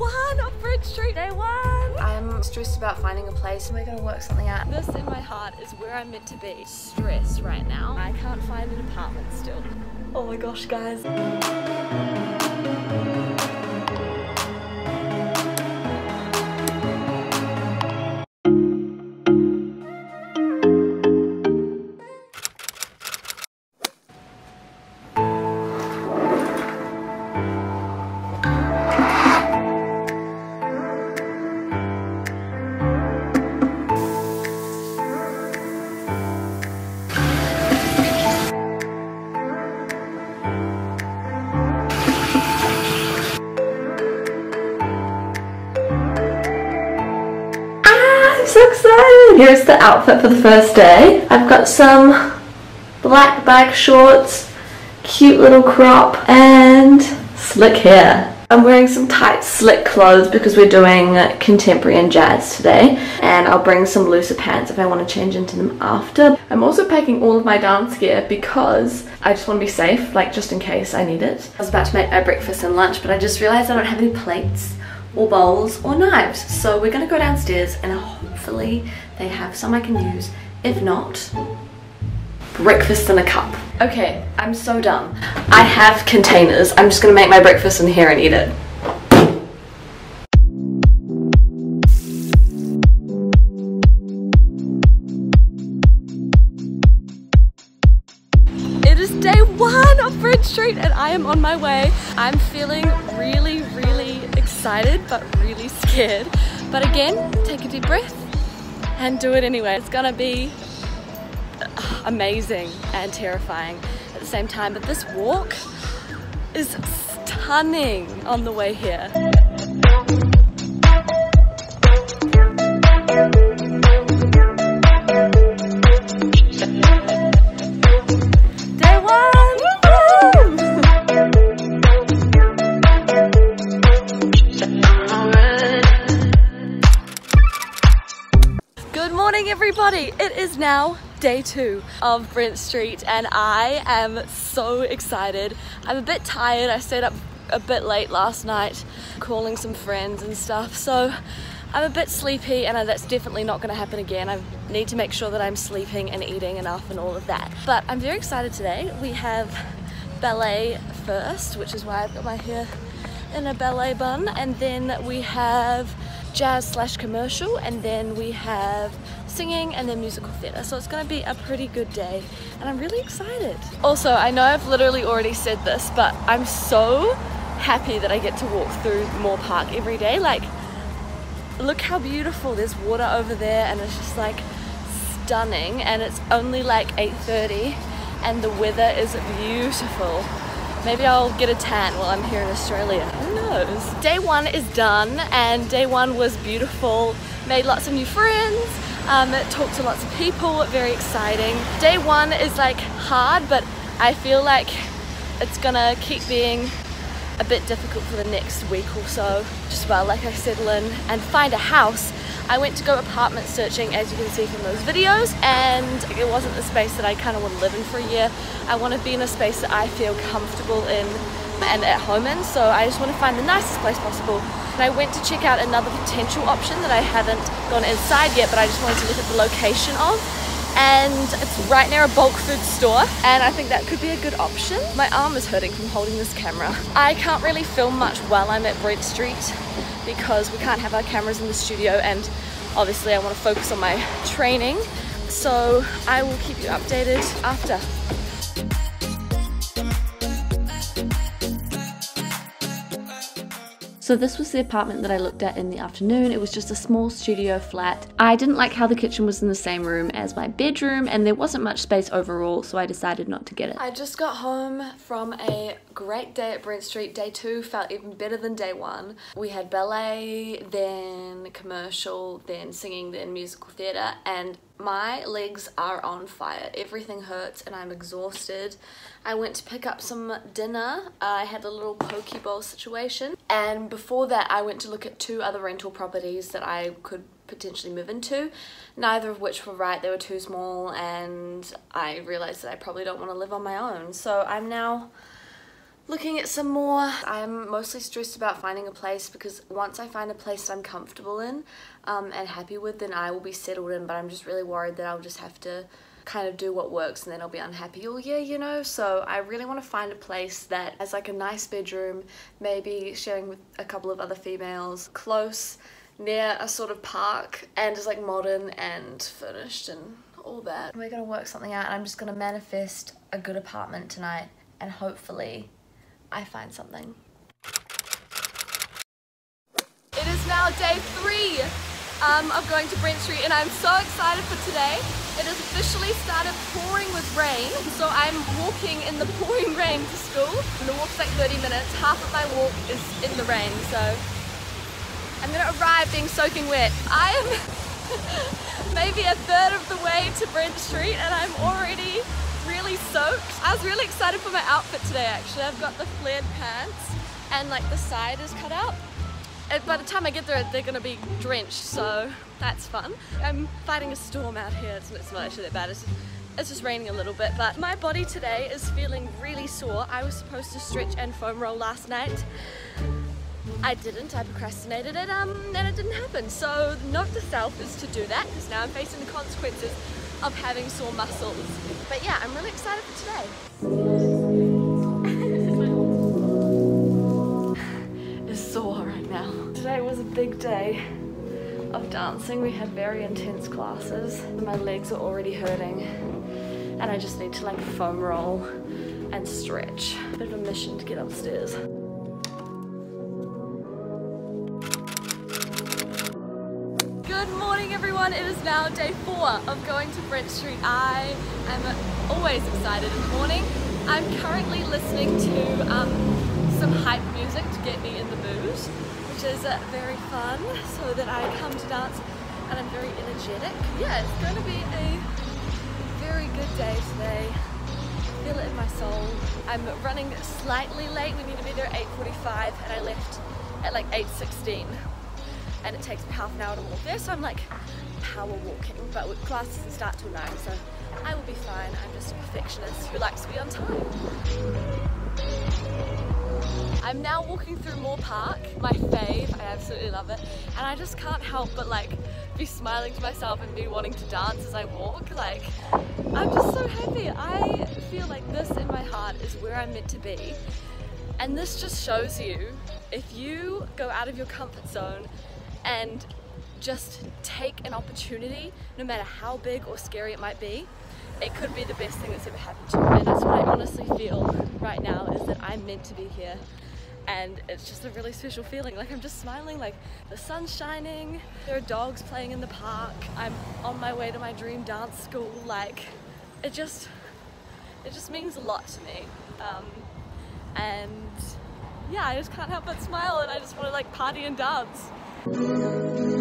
one of Brent Street. Day one. I'm stressed about finding a place. And we're gonna work something out. This in my heart is where I'm meant to be. Stressed right now. I can't find an apartment still. Oh my gosh, guys. Here's the outfit for the first day. I've got some black bag shorts, cute little crop, and slick hair. I'm wearing some tight slick clothes because we're doing contemporary and jazz today and I'll bring some looser pants if I want to change into them after. I'm also packing all of my dance gear because I just want to be safe, like just in case I need it. I was about to make my breakfast and lunch but I just realized I don't have any plates or bowls or knives so we're gonna go downstairs and hopefully they have some I can use. If not, breakfast in a cup. Okay, I'm so done. I have containers. I'm just gonna make my breakfast in here and eat it. It is day one of Brent Street and I am on my way. I'm feeling really, really excited but really scared. But again, take a deep breath and do it anyway. It's gonna be amazing and terrifying at the same time. But this walk is stunning on the way here. Good morning, everybody. It is now day two of Brent Street, and I am so excited. I'm a bit tired. I stayed up a bit late last night calling some friends and stuff, so I'm a bit sleepy, and that's definitely not going to happen again. I need to make sure that I'm sleeping and eating enough and all of that. But I'm very excited today. We have ballet first, which is why I've got my hair in a ballet bun, and then we have jazz slash commercial, and then we have singing and then musical theatre. So it's to be a pretty good day, and I'm really excited. Also, I know I've literally already said this, but I'm so happy that I get to walk through Moore Park every day. Like, look how beautiful there's water over there and it's just like stunning and it's only like 8.30 and the weather is beautiful maybe I'll get a tan while I'm here in Australia who knows day one is done and day one was beautiful made lots of new friends um, talked to lots of people very exciting day one is like hard but I feel like it's gonna keep being a bit difficult for the next week or so. Just while like I settle in and find a house. I went to go apartment searching as you can see from those videos and it wasn't the space that I kind of want to live in for a year. I want to be in a space that I feel comfortable in and at home in so I just want to find the nicest place possible. And I went to check out another potential option that I haven't gone inside yet but I just wanted to look at the location of and it's right near a bulk food store and I think that could be a good option. My arm is hurting from holding this camera. I can't really film much while I'm at Brent Street because we can't have our cameras in the studio and obviously I want to focus on my training so I will keep you updated after. So this was the apartment that I looked at in the afternoon. It was just a small studio flat. I didn't like how the kitchen was in the same room as my bedroom and there wasn't much space overall so I decided not to get it. I just got home from a great day at Brent Street. Day two felt even better than day one. We had ballet, then commercial, then singing, then musical theatre and my legs are on fire. Everything hurts and I'm exhausted. I went to pick up some dinner. I had a little poke bowl situation. And before that, I went to look at two other rental properties that I could potentially move into. Neither of which were right. They were too small and I realized that I probably don't want to live on my own. So I'm now looking at some more. I'm mostly stressed about finding a place because once I find a place I'm comfortable in um, and happy with, then I will be settled in. But I'm just really worried that I'll just have to kind of do what works and then I'll be unhappy all year, you know? So I really want to find a place that has like a nice bedroom, maybe sharing with a couple of other females, close, near a sort of park, and is like modern and furnished and all that. We're gonna work something out and I'm just gonna manifest a good apartment tonight and hopefully I find something. It is now day three um, of going to Brent Street and I'm so excited for today. It has officially started pouring with rain, so I'm walking in the pouring rain to school. And the walk's like 30 minutes, half of my walk is in the rain, so I'm gonna arrive being soaking wet. I am maybe a third of the way to Brent Street and I'm already really soaked. I was really excited for my outfit today actually. I've got the flared pants and like the side is cut out And by the time I get there, they're gonna be drenched, so that's fun. I'm fighting a storm out here. It's, it's not actually that bad. It's, it's just raining a little bit, but my body today is feeling really sore. I was supposed to stretch and foam roll last night. I didn't, I procrastinated it, um, and it didn't happen. So note to self is to do that, because now I'm facing the consequences of having sore muscles. But yeah, I'm really excited for today. It's sore right now. Today was a big day of dancing. We had very intense classes. My legs are already hurting and I just need to like foam roll and stretch. Bit of a mission to get upstairs. Everyone, it is now day four of going to Brent Street. I am always excited in the morning. I'm currently listening to um, some hype music to get me in the mood which is uh, very fun so that I come to dance and I'm very energetic. Yeah, it's going to be a very good day today. I feel it in my soul. I'm running slightly late. We need to be there at 8.45 and I left at like 8.16 and it takes me half an hour to walk there so I'm like power walking but class doesn't start till 9 so I will be fine. I'm just a perfectionist who likes to be on time. I'm now walking through Moore Park, my fave, I absolutely love it, and I just can't help but like be smiling to myself and be wanting to dance as I walk, like I'm just so happy. I feel like this in my heart is where I'm meant to be, and this just shows you if you go out of your comfort zone and just take an opportunity, no matter how big or scary it might be, it could be the best thing that's ever happened to me. And that's what I honestly feel right now is that I'm meant to be here. And it's just a really special feeling. Like I'm just smiling like the sun's shining there are dogs playing in the park I'm on my way to my dream dance school. Like it just it just means a lot to me. Um, and yeah I just can't help but smile and I just want to like party and dance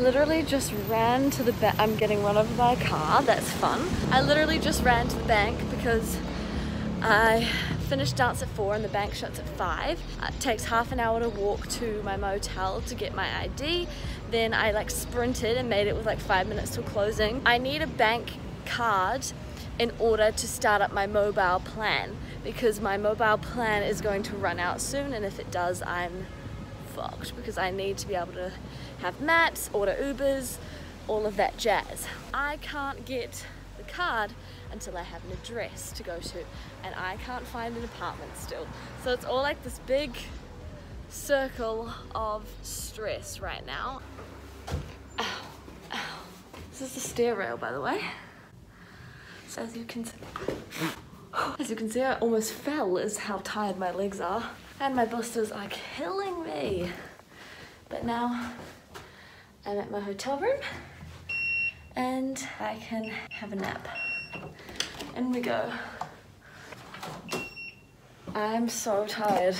literally just ran to the bank. I'm getting run over by a car. That's fun. I literally just ran to the bank because I finished dance at 4 and the bank shuts at 5. It takes half an hour to walk to my motel to get my ID. Then I like sprinted and made it with like 5 minutes till closing. I need a bank card in order to start up my mobile plan because my mobile plan is going to run out soon and if it does I'm fucked because I need to be able to have maps, order Ubers, all of that jazz. I can't get the card until I have an address to go to and I can't find an apartment still. So it's all like this big circle of stress right now. Ow, ow. This is the stair rail by the way. So as you can see, as you can see I almost fell is how tired my legs are and my blisters are killing me. But now I'm at my hotel room and I can have a nap. In we go. I'm so tired.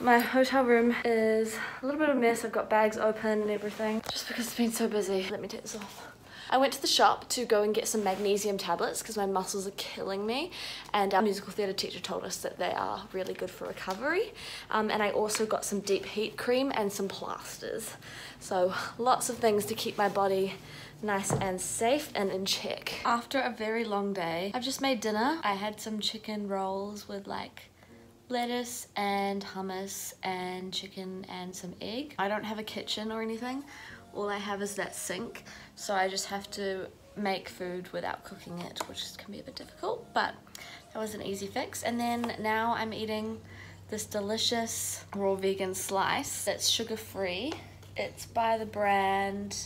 My hotel room is a little bit of a mess. I've got bags open and everything just because it's been so busy. Let me take this off. I went to the shop to go and get some magnesium tablets because my muscles are killing me and our musical theatre teacher told us that they are really good for recovery. Um, and I also got some deep heat cream and some plasters. So lots of things to keep my body nice and safe and in check. After a very long day, I've just made dinner. I had some chicken rolls with like lettuce and hummus and chicken and some egg. I don't have a kitchen or anything. All I have is that sink, so I just have to make food without cooking it, which can be a bit difficult, but that was an easy fix. And then now I'm eating this delicious raw vegan slice that's sugar-free. It's by the brand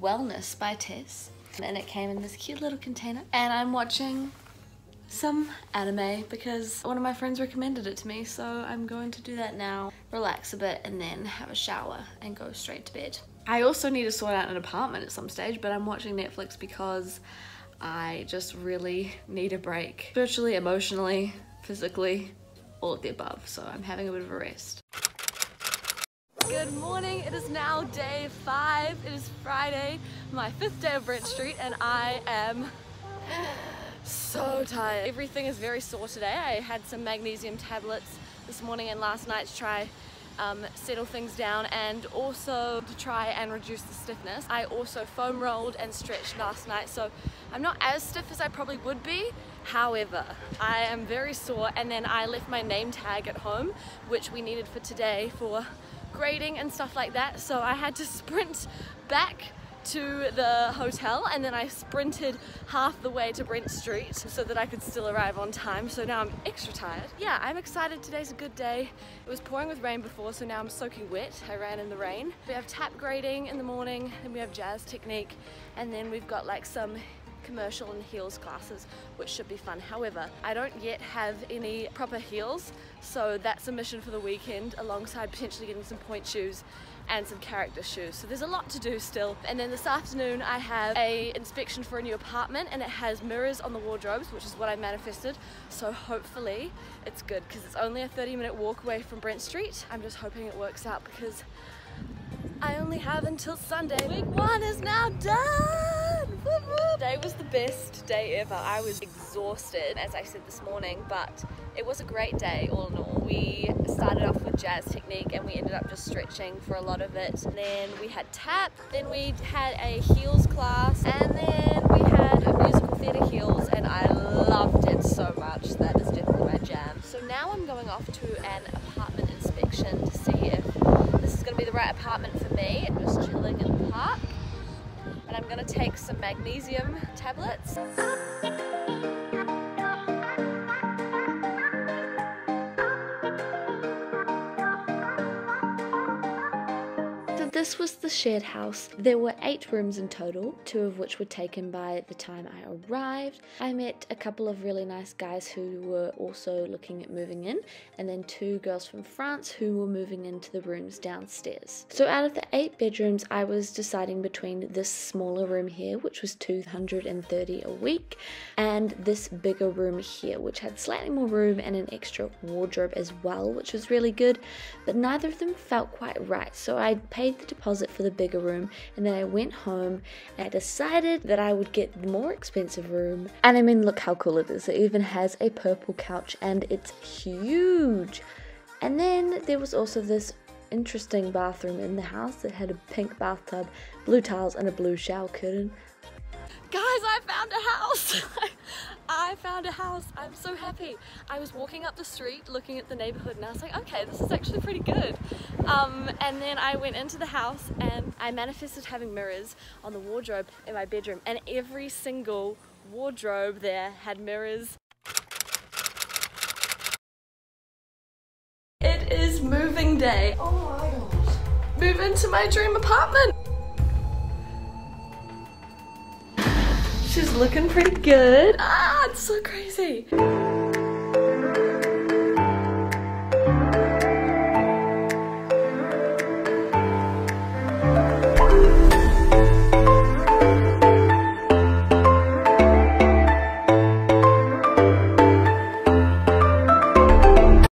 Wellness by Tess, and it came in this cute little container. And I'm watching some anime because one of my friends recommended it to me so I'm going to do that now relax a bit and then have a shower and go straight to bed I also need to sort out an apartment at some stage but I'm watching Netflix because I just really need a break spiritually emotionally physically all of the above so I'm having a bit of a rest Good morning, it is now day five. It is Friday, my fifth day of Brent Street, and I am so tired. Everything is very sore today. I had some magnesium tablets this morning and last night to try um, settle things down and also to try and reduce the stiffness. I also foam rolled and stretched last night so I'm not as stiff as I probably would be. However, I am very sore and then I left my name tag at home which we needed for today for grading and stuff like that so I had to sprint back to the hotel and then I sprinted half the way to Brent Street so that I could still arrive on time so now I'm extra tired. Yeah I'm excited today's a good day. It was pouring with rain before so now I'm soaking wet. I ran in the rain. We have tap grading in the morning and we have jazz technique and then we've got like some commercial and heels classes, which should be fun. However, I don't yet have any proper heels, so that's a mission for the weekend alongside potentially getting some pointe shoes and some character shoes. So there's a lot to do still. And then this afternoon I have a inspection for a new apartment and it has mirrors on the wardrobes, which is what I manifested. So hopefully it's good because it's only a 30 minute walk away from Brent Street. I'm just hoping it works out because I only have until Sunday. Week one is now done! Today was the best day ever. I was exhausted, as I said this morning, but it was a great day all in all. We started off with jazz technique and we ended up just stretching for a lot of it. And then we had tap, then we had a heels class, and then we had a musical theatre heels, and I loved it so much. That is definitely my jam. So now I'm going off to an apartment inspection to see if this is going to be the right apartment for me. I'm just chilling in the park and I'm to take some magnesium tablets. This was the shared house. There were eight rooms in total, two of which were taken by the time I arrived. I met a couple of really nice guys who were also looking at moving in, and then two girls from France who were moving into the rooms downstairs. So out of the eight bedrooms, I was deciding between this smaller room here, which was 230 a week, and this bigger room here, which had slightly more room and an extra wardrobe as well, which was really good, but neither of them felt quite right. So I paid the deposit for the bigger room and then I went home and I decided that I would get the more expensive room. And I mean, look how cool it is. It even has a purple couch and it's huge. And then there was also this interesting bathroom in the house that had a pink bathtub, blue tiles, and a blue shower curtain. Guys, I found a house! I found a house. I'm so happy. I was walking up the street looking at the neighborhood and I was like, okay, this is actually pretty good. Um, and then I went into the house and I manifested having mirrors on the wardrobe in my bedroom and every single wardrobe there had mirrors. It is moving day. Oh my god. Move into my dream apartment. She's looking pretty good. Ah, it's so crazy.